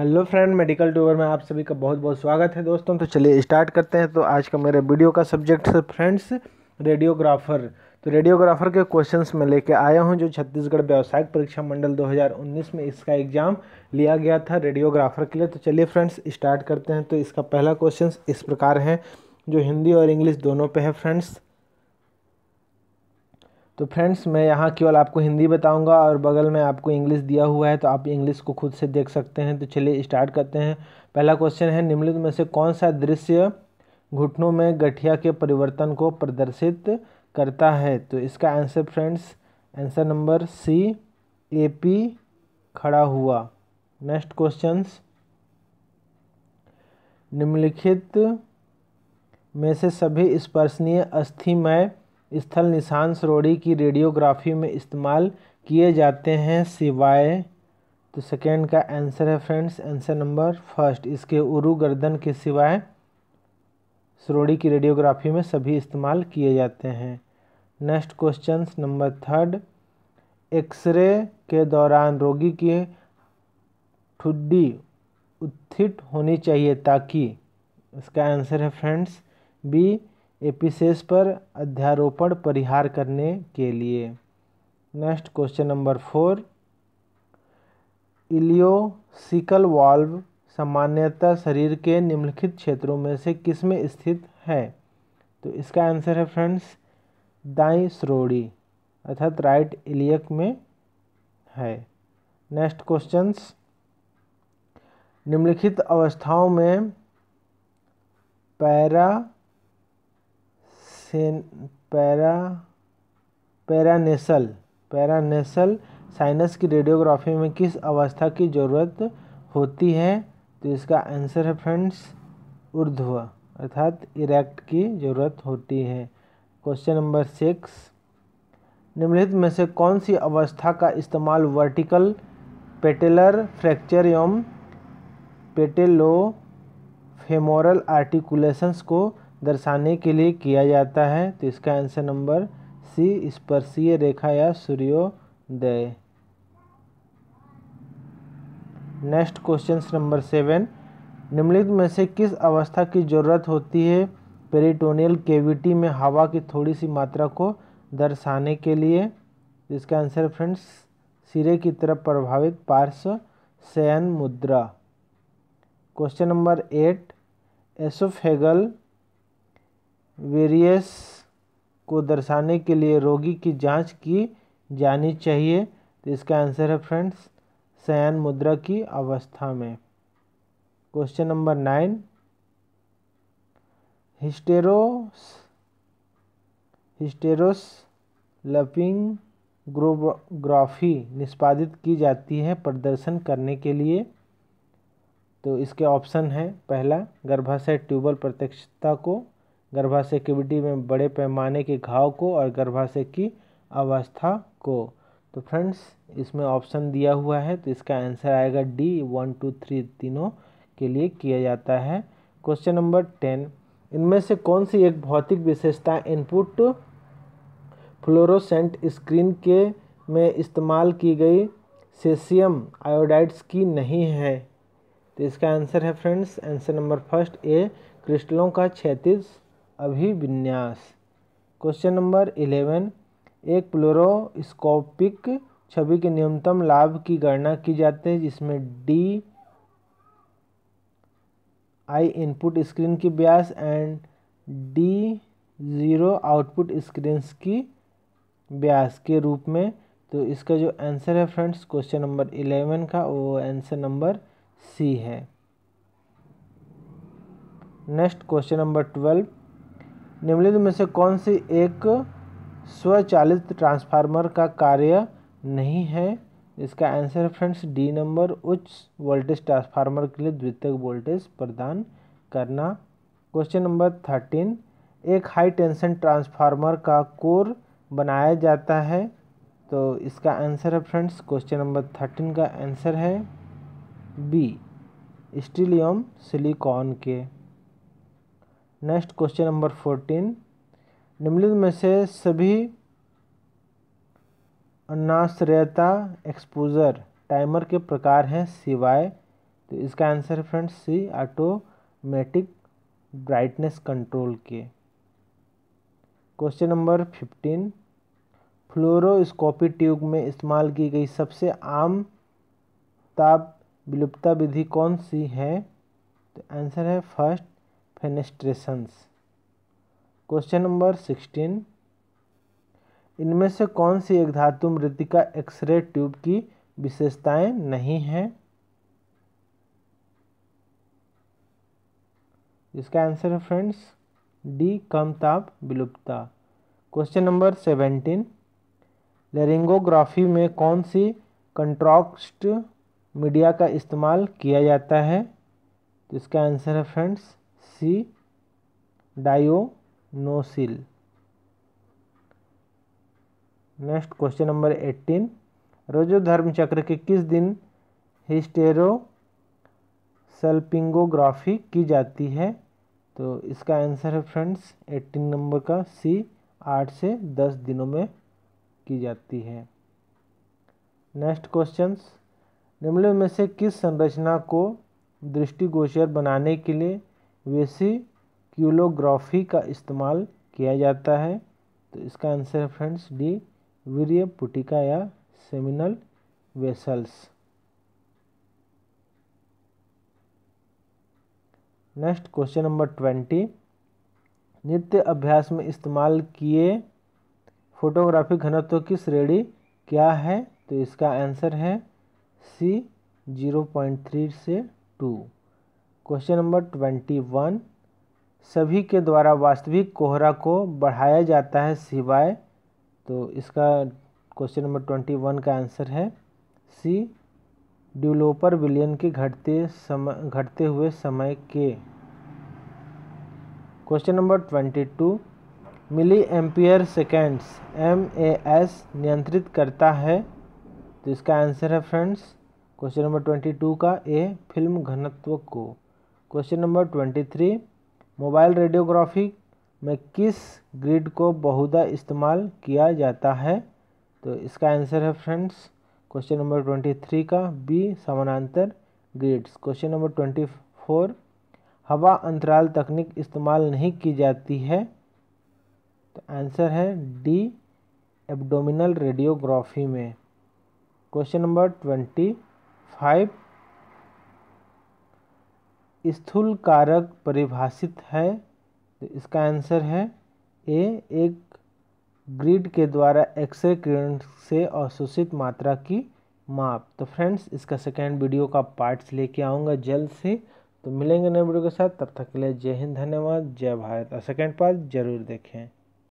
Hello friend, medical tour में आप सभी का बहुत बहुत स्वागत है दोस्तों। तो चलिए स्टार्ट करते हैं। तो आज का मेरे वीडियो का सब्जेक्ट है फ्रेंड्स, रेडियोग्राफर। तो रेडियोग्राफर के क्वेश्चंस में लेके आया हूँ, जो छत्तीसगढ़ व्यावसायिक परीक्षा मंडल 2019 में इसका एग्ज़ाम लिया गया था रेडियोग्राफर के लिए। तो चलिए फ्रेंड्स, स्टार्ट करते हैं। तो इसका पहला क्वेश्चन इस प्रकार है, जो हिंदी और इंग्लिश दोनों पर है फ्रेंड्स। तो फ्रेंड्स मैं यहाँ केवल आपको हिंदी बताऊँगा और बगल में आपको इंग्लिश दिया हुआ है तो आप इंग्लिश को खुद से देख सकते हैं। तो चलिए स्टार्ट करते हैं। पहला क्वेश्चन है, निम्नलिखित में से कौन सा दृश्य घुटनों में गठिया के परिवर्तन को प्रदर्शित करता है? तो इसका answer friends answer number C A P खड़ा हुआ। नेक्स्ट क्वेश्चन निम्नलिखित में से सभी स्पर्शनीय अस्थिमय स्थल निशान श्रोणी की रेडियोग्राफी में इस्तेमाल किए जाते हैं सिवाय तो सेकेंड का आंसर है फ्रेंड्स आंसर नंबर फ़र्स्ट इसके उरु गर्दन के सिवाय श्रोणी की रेडियोग्राफी में सभी इस्तेमाल किए जाते हैं। Next question number third X ray के दौरान रोगी की ठुड्डी उत्थित होनी चाहिए ताकि, इसका आंसर है फ्रेंड्स बी एपिसेस पर अध्यारोपण परिहार करने के लिए। Next question number four. Ileocecal valve सामान्यतः शरीर के निम्नलिखित क्षेत्रों में से किसमें स्थित है? तो इसका आंसर है फ्रेंड्स, दाई श्रोड़ी अर्थात राइट इलियक में है। Next questions. निम्नलिखित अवस्थाओं में para para paranasal paranasal sinus की रेडियोग्राफी में किस अवस्था की ज़रूरत होती है? तो इसका आंसर है फ्रेंड्स ऊर्ध्व, अर्थात इरेक्ट की ज़रूरत होती है। क्वेश्चन नंबर सिक्स निम्नलिखित में से कौन सी अवस्था का इस्तेमाल वर्टिकल पेटेलर फ्रैक्चर एवं पेटेलो फेमोरल आर्टिकुलेशंस को दर्शाने के लिए किया जाता है। तो इसका आंसर नंबर सी स्पर्शीय रेखा या सूर्योदय। नेक्स्ट क्वेश्चन नंबर सेवन निम्नलिखित में से किस अवस्था की ज़रूरत होती है पेरिटोनियल केविटी में हवा की थोड़ी सी मात्रा को दर्शाने के लिए? तो इसका आंसर फ्रेंड्स सिरे की तरफ़ प्रभावित पार्श्व शयन मुद्रा। Question number eight oesophageal varices को दर्शाने के लिए रोगी की जाँच की जानी चाहिए। तो इसका आंसर है फ्रेंड्स शयन मुद्रा की अवस्था में। Question number nine. Hystero hysterosalpingography निष्पादित की जाती है प्रदर्शन करने के लिए। तो इसके ऑप्शन है, पहला, गर्भाशय ट्यूबल प्रत्यक्षता को गर्भाशय कैविटी में बड़े पैमाने के घाव को और गर्भाशय की अवस्था को। तो फ्रेंड्स, इसमें ऑप्शन दिया हुआ है तो इसका आंसर आएगा डी, वन, टू, थ्री तीनों के लिए किया जाता है। क्वेश्चन नंबर टेन, इनमें से कौन सी एक भौतिक विशेषता इनपुट फ्लोरोसेंट स्क्रीन के में इस्तेमाल की गई सेशियम आयोडाइड्स की नहीं है? तो इसका आंसर है friends, answer number first A, क्रिस्टलों का क्षैतिज अभिविन्यास क्वेश्चन नंबर इलेवन एक प्लोरोस्कोपिक छवि के न्यूनतम लाभ की गणना की जाती है, जिसमें डी आई इनपुट स्क्रीन की Beas and D zero output screen की ब्यास के रूप में। तो इसका जो आंसर है फ्रेंड्स क्वेश्चन नंबर इलेवन का, वो आंसर नंबर सी है। नेक्स्ट क्वेश्चन नंबर ट्वेल्व निम्नलिखित में से कौन सी एक स्वचालित ट्रांसफार्मर का कार्य नहीं है? इसका आंसर है फ्रेंड्स, डी नंबर, उच्च वोल्टेज ट्रांसफार्मर के लिए द्वितीयक वोल्टेज प्रदान करना। क्वेश्चन नंबर थर्टीन, एक हाई टेंशन ट्रांसफार्मर का कोर बनाया जाता है? तो इसका आंसर है फ्रेंड्स, क्वेश्चन नंबर थर्टीन का आंसर है बी, स्टीलियम सिलिकॉन के। Next question number fourteen. निम्नलिखित में से सभी अनाश्रयता एक्सपोजर टाइमर के प्रकार हैं सिवाय तो इसका आंसर है friends C automatic brightness control के। Question number fifteen. Fluoroscopy tube में इस्तेमाल की गई सबसे आम ताप विलुप्ता विधि कौन सी है? तो आंसर है first fenestrations question number sixteen इनमें से कौन सी एक धातु मृतिका एक्सरे ट्यूब की विशेषताएँ नहीं हैं? इसका आंसर है फ्रेंड्स डी कम ताप विलुप्ता। क्वेश्चन नंबर सेवेंटीन लेरिंगोग्राफी में कौन सी कंट्रॉक्स्ट मीडिया का इस्तेमाल किया जाता है? तो इसका आंसर है friends C Dionosil. Next question number eighteen रोजो धर्म चक्र के किस दिन हिस्टेरो सल्पिंगोग्राफी की जाती है? तो इसका आंसर है फ्रेंड्स एट्टीन नंबर का सी आठ से दस दिनों में की जाती है। Next questions. निम्न में से किस संरचना को दृष्टिगोचर बनाने के लिए वेसिक्यूलोग्राफी का इस्तेमाल किया जाता है। तो इसका आंसर है फ्रेंड्स डी, वीर्य पुटिका या seminal vessels. Next question number twenty. नित्य अभ्यास में इस्तेमाल किए फोटोग्राफी घनत्व की श्रेणी क्या है? तो इसका आंसर है सी, ज़ीरो पॉइंट थ्री से two. Question number twenty one, सभी के द्वारा वास्तविक कोहरा को बढ़ाया जाता है सिवाय तो इसका क्वेश्चन नंबर ट्वेंटी वन का आंसर है सी डेवलपर विलियन के घटते समय घटते हुए समय के। Question number twenty two, milliampere seconds M A S नियंत्रित करता है? तो इसका आंसर है friends, question number twenty two का ए, फ़िल्म घनत्व को। Question number twenty three, mobile radiography में किस ग्रिड को बहुधा इस्तेमाल किया जाता है? तो इसका आंसर है friends, question number twenty three का, बी, समानांतर grids. Question number twenty four, हवा अंतराल तकनीक इस्तेमाल नहीं की जाती है? तो आंसर है डी, एब्डोमिनल रेडियोग्राफी में। क्वेश्चन नंबर ट्वेंटी फाइव स्थूल कारक परिभाषित है। तो इसका आंसर है ए, एक ग्रिड के द्वारा एक्सरे किरण से अवशोषित मात्रा की माप। तो फ्रेंड्स, इसका सेकेंड वीडियो का पार्ट्स लेके आऊँगा जल्द से। तो मिलेंगे नए वीडियो के साथ। तब तक के लिए जय हिंद, धन्यवाद, जय भारत। और सेकेंड पार्ट ज़रूर देखें।